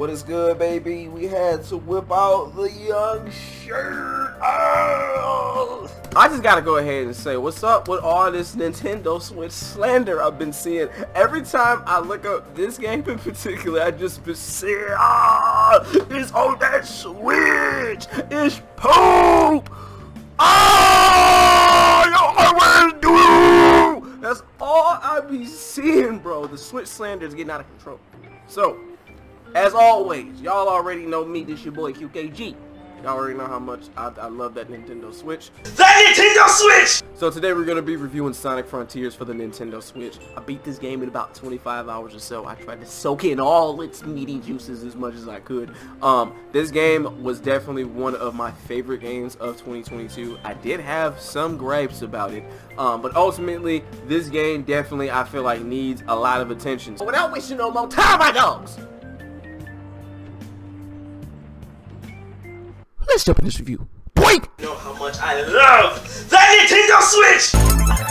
What is good, baby? We had to whip out the young shirt. Oh! I just gotta go ahead and say, what's up with all this Nintendo Switch slander I've been seeing? Every time I look up this game in particular, I just been seeing, ah, it's on that Switch. It's poop. Oh, yo, I do. That's all I be seeing, bro. The Switch slander is getting out of control. So, as always, y'all already know me, this your boy QKG. Y'all already know how much I, I, love that Nintendo Switch. That Nintendo Switch! So today we're going to be reviewing Sonic Frontiers for the Nintendo Switch. I beat this game in about 25 hours or so. I tried to soak in all its meaty juices as much as I could. Um, this game was definitely one of my favorite games of 2022. I did have some gripes about it, um, but ultimately this game definitely I feel like needs a lot of attention. So without wasting no more time, my dogs! Let's jump in this review. Boink! You know how much I love that Nintendo Switch!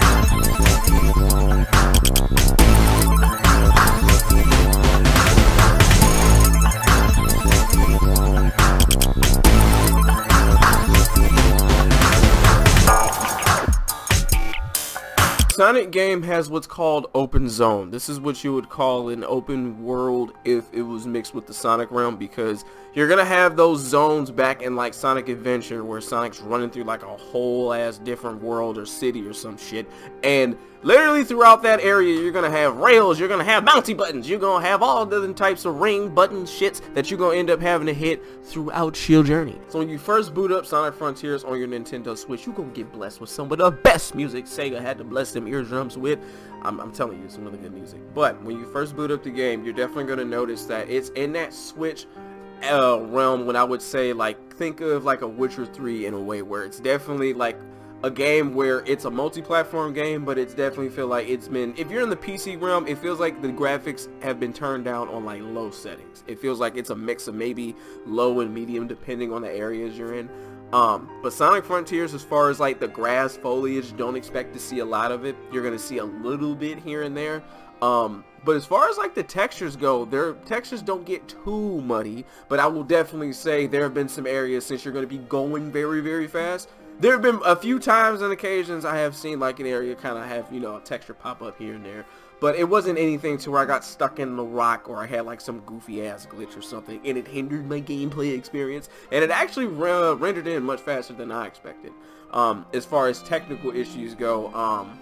Sonic game has what's called open zone. This is what you would call an open world if it was mixed with the Sonic realm because you're gonna have those zones back in like Sonic Adventure where Sonic's running through like a whole ass different world or city or some shit and literally throughout that area you're gonna have rails, you're gonna have bouncy buttons, you're gonna have all different types of ring button shits that you're gonna end up having to hit throughout your journey. So when you first boot up Sonic Frontiers on your Nintendo Switch, you're gonna get blessed with some of the best music Sega had to bless them eardrums with. I'm, I'm telling you, some really good music. But when you first boot up the game, you're definitely gonna notice that it's in that Switch uh, realm when I would say like think of like a Witcher 3 in a way where it's definitely like a game where it's a multi-platform game but it's definitely feel like it's been if you're in the PC realm it feels like the graphics have been turned down on like low settings it feels like it's a mix of maybe low and medium depending on the areas you're in um, but Sonic Frontiers as far as like the grass foliage don't expect to see a lot of it you're gonna see a little bit here and there um, but as far as like the textures go, their textures don't get too muddy. But I will definitely say there have been some areas since you're going to be going very, very fast. There have been a few times and occasions I have seen like an area kind of have, you know, a texture pop up here and there. But it wasn't anything to where I got stuck in the rock or I had like some goofy ass glitch or something and it hindered my gameplay experience. And it actually uh, rendered in much faster than I expected. Um, as far as technical issues go, um,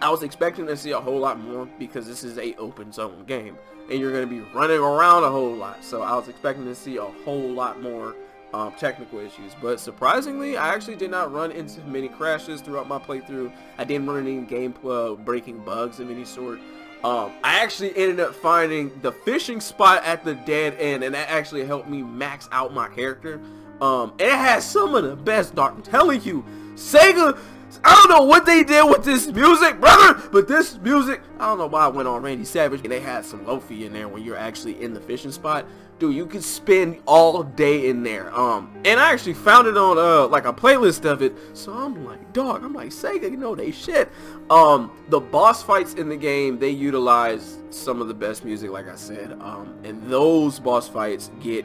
I was expecting to see a whole lot more because this is a open zone game and you're going to be running around a whole lot. So I was expecting to see a whole lot more um, technical issues. But surprisingly, I actually did not run into many crashes throughout my playthrough. I didn't run any game uh, breaking bugs of any sort. Um, I actually ended up finding the fishing spot at the dead end and that actually helped me max out my character. Um, it has some of the best, dark. I'm telling you, Sega I don't know what they did with this music, brother, but this music, I don't know why I went on Randy Savage and they had some Lofi in there when you're actually in the fishing spot. Dude, you could spend all day in there. Um, and I actually found it on, uh, like a playlist of it. So I'm like, dog, I'm like, Sega, you know, they shit. Um, the boss fights in the game, they utilize some of the best music, like I said. Um, and those boss fights get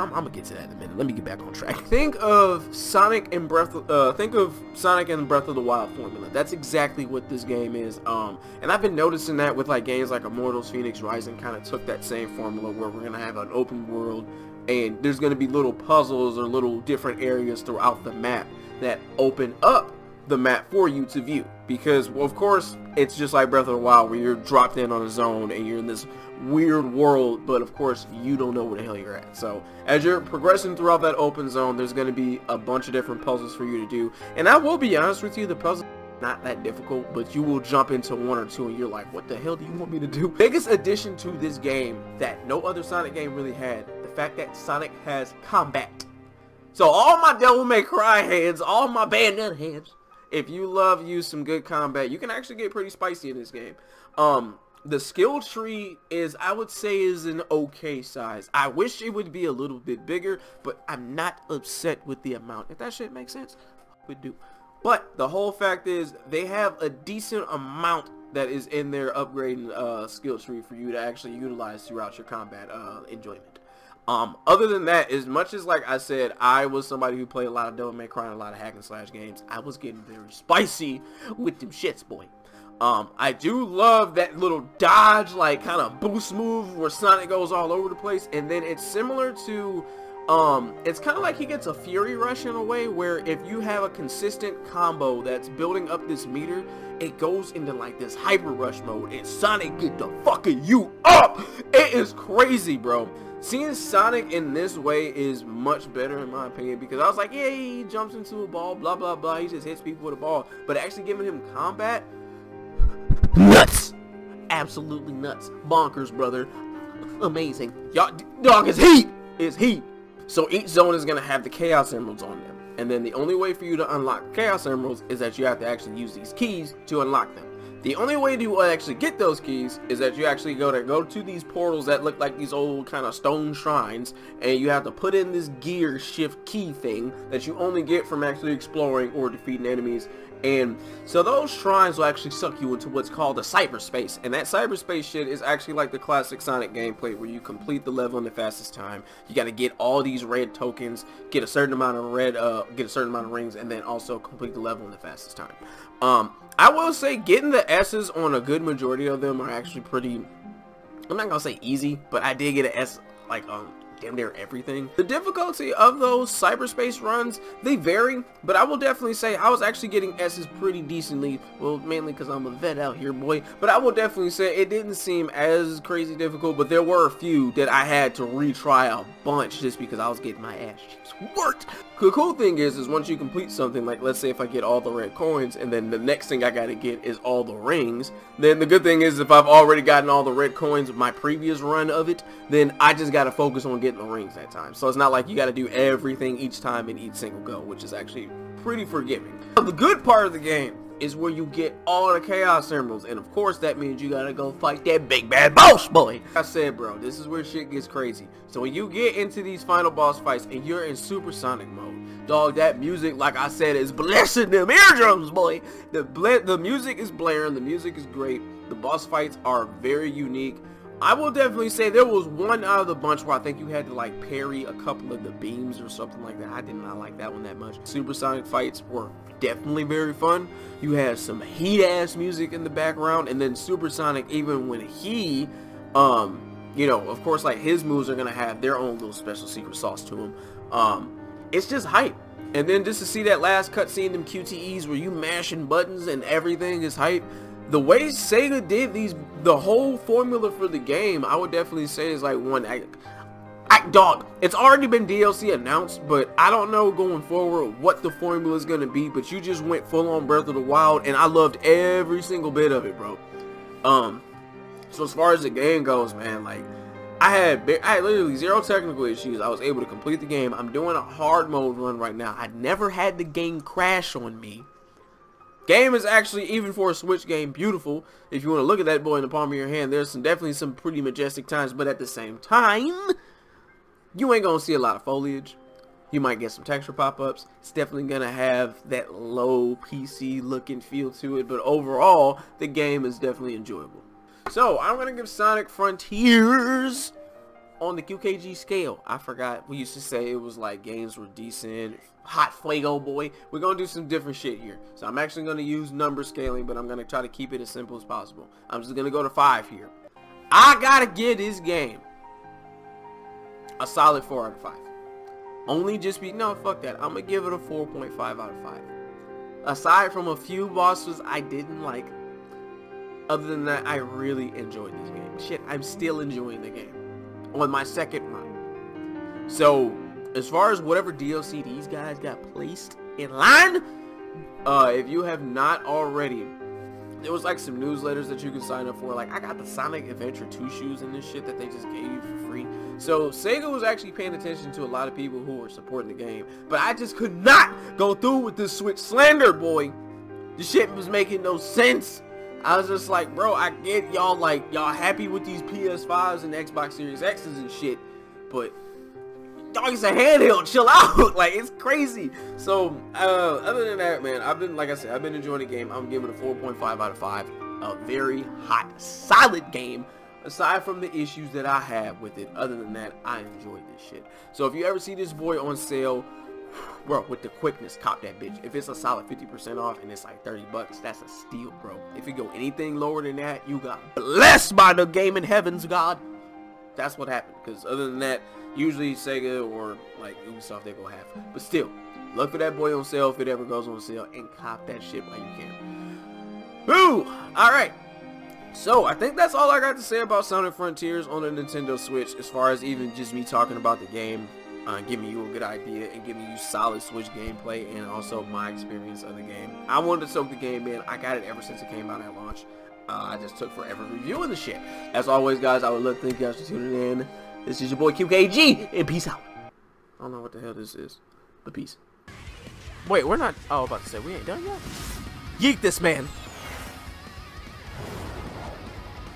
I'm, I'm, gonna get to that in a minute. Let me get back on track. Think of Sonic and Breath. Of, uh, think of Sonic and Breath of the Wild formula. That's exactly what this game is. Um, and I've been noticing that with like games like Immortals, Fenyx Rising, kind of took that same formula where we're gonna have an open world, and there's gonna be little puzzles or little different areas throughout the map that open up the map for you to view because well, of course it's just like Breath of the Wild where you're dropped in on a zone and you're in this weird world but of course you don't know where the hell you're at. So as you're progressing throughout that open zone there's going to be a bunch of different puzzles for you to do. And I will be honest with you the puzzle not that difficult but you will jump into one or two and you're like what the hell do you want me to do? Biggest addition to this game that no other Sonic game really had the fact that Sonic has combat. So all my Devil May Cry hands all my Bayonetta hands if you love use some good combat, you can actually get pretty spicy in this game. Um, the skill tree is, I would say, is an okay size. I wish it would be a little bit bigger, but I'm not upset with the amount. If that shit makes sense, would do. But the whole fact is, they have a decent amount that is in their upgrading uh, skill tree for you to actually utilize throughout your combat uh, enjoyment. Um, other than that, as much as like I said, I was somebody who played a lot of Devil May Cry and a lot of hack and slash games, I was getting very spicy with them shits, boy. Um, I do love that little dodge, like kind of boost move where Sonic goes all over the place, and then it's similar to um, it's kind of like he gets a Fury Rush in a way where if you have a consistent combo that's building up this meter, it goes into like this Hyper Rush mode and Sonic get the fucking you up! It is crazy, bro. Seeing Sonic in this way is much better in my opinion because I was like, yeah, he jumps into a ball, blah, blah, blah. He just hits people with a ball. But actually giving him combat, nuts. Absolutely nuts. Bonkers, brother. Amazing. Y'all, dog is heat. Is heat. So each zone is going to have the Chaos Emeralds on them. And then the only way for you to unlock Chaos Emeralds is that you have to actually use these keys to unlock them. The only way to actually get those keys is that you actually go to go to these portals that look like these old kind of stone shrines and you have to put in this gear shift key thing that you only get from actually exploring or defeating enemies and so those shrines will actually suck you into what's called a cyberspace. And that cyberspace shit is actually like the classic Sonic gameplay where you complete the level in the fastest time. You got to get all these red tokens, get a certain amount of red, uh, get a certain amount of rings, and then also complete the level in the fastest time. Um, I will say getting the S's on a good majority of them are actually pretty, I'm not going to say easy, but I did get an S like um, damn near everything. The difficulty of those cyberspace runs, they vary, but I will definitely say I was actually getting S's pretty decently, well, mainly because I'm a vet out here, boy, but I will definitely say it didn't seem as crazy difficult, but there were a few that I had to retry a bunch just because I was getting my ass worked. The cool thing is, is once you complete something, like let's say if I get all the red coins, and then the next thing I gotta get is all the rings, then the good thing is if I've already gotten all the red coins of my previous run of it, then I just gotta focus on getting the rings that time. So it's not like you gotta do everything each time in each single go, which is actually pretty forgiving. The good part of the game is where you get all the Chaos Emeralds. And of course, that means you gotta go fight that big bad boss boy. I said, bro, this is where shit gets crazy. So when you get into these final boss fights and you're in supersonic mode, dog, that music, like I said, is blessing them eardrums, boy. The, the music is blaring. The music is great. The boss fights are very unique. I will definitely say there was one out of the bunch where I think you had to like parry a couple of the beams or something like that. I did not like that one that much. Supersonic fights were definitely very fun. You had some heat ass music in the background and then Supersonic even when he um you know of course like his moves are gonna have their own little special secret sauce to them. Um it's just hype. And then just to see that last cutscene, them QTEs where you mashing buttons and everything is hype the way Sega did these, the whole formula for the game, I would definitely say is like one. I, I, dog, it's already been DLC announced, but I don't know going forward what the formula is going to be, but you just went full on Breath of the Wild, and I loved every single bit of it, bro. Um, so as far as the game goes, man, like, I had, I had literally zero technical issues. I was able to complete the game. I'm doing a hard mode run right now. I never had the game crash on me. Game is actually, even for a Switch game, beautiful. If you want to look at that boy in the palm of your hand, there's some definitely some pretty majestic times, but at the same time, you ain't going to see a lot of foliage. You might get some texture pop-ups. It's definitely going to have that low PC looking feel to it, but overall, the game is definitely enjoyable. So, I'm going to give Sonic Frontiers on the QKG scale. I forgot. We used to say it was like games were decent. Hot Fuego boy. We're going to do some different shit here. So I'm actually going to use number scaling, but I'm going to try to keep it as simple as possible. I'm just going to go to 5 here. I got to give this game a solid 4 out of 5. Only just be... No, fuck that. I'm going to give it a 4.5 out of 5. Aside from a few bosses I didn't like, other than that, I really enjoyed this game. Shit, I'm still enjoying the game on my second run. So, as far as whatever DLC these guys got placed in line, uh, if you have not already, there was like some newsletters that you can sign up for. Like, I got the Sonic Adventure 2 shoes and this shit that they just gave you for free. So, Sega was actually paying attention to a lot of people who were supporting the game. But I just could not go through with this Switch slander, boy. The shit was making no sense. I was just like, bro, I get y'all like y'all happy with these PS5s and Xbox Series X's and shit, but dog is a handheld. Chill out, like it's crazy. So uh, other than that, man, I've been like I said, I've been enjoying the game. I'm giving it a 4.5 out of 5. a very hot, solid game. Aside from the issues that I have with it, other than that, I enjoy this shit. So if you ever see this boy on sale, bro, with the quickness, cop that bitch. If it's a solid 50% off and it's like 30 bucks, that's a steal, bro. If you go anything lower than that, you got blessed by the gaming heavens, God. That's what happened. Because other than that, usually Sega or like Ubisoft, they go half. But still, look for that boy on sale if it ever goes on sale and cop that shit while you can. Boo! Alright. So, I think that's all I got to say about Sonic Frontiers on the Nintendo Switch as far as even just me talking about the game uh, giving you a good idea and giving you solid Switch gameplay and also my experience of the game. I wanted to soak the game in. I got it ever since it came out at launch. Uh, I just took forever reviewing the shit. As always, guys, I would love to thank you guys for tuning in. This is your boy QKG, and peace out. I don't know what the hell this is, but peace. Wait, we're not... Oh, about to say, we ain't done yet? Yeet this man.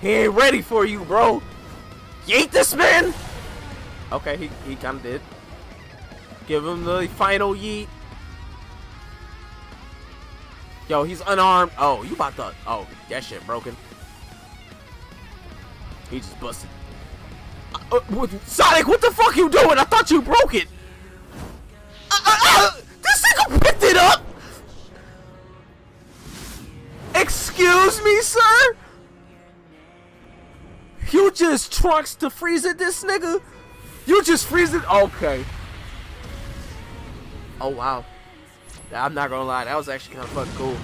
He ain't ready for you, bro. Yeet this man. Okay, he, he kind of did. Give him the final yeet. Yo, he's unarmed. Oh, you about to... Oh, that shit broken. He just busted. Uh, uh, Sonic, what the fuck you doing? I thought you broke it. Uh, uh, uh this nigga picked it up. Excuse me, sir? You just trunks to freeze it, this nigga? You just freeze it? Okay. Oh, wow. I'm not gonna lie, that was actually kind of fucking cool.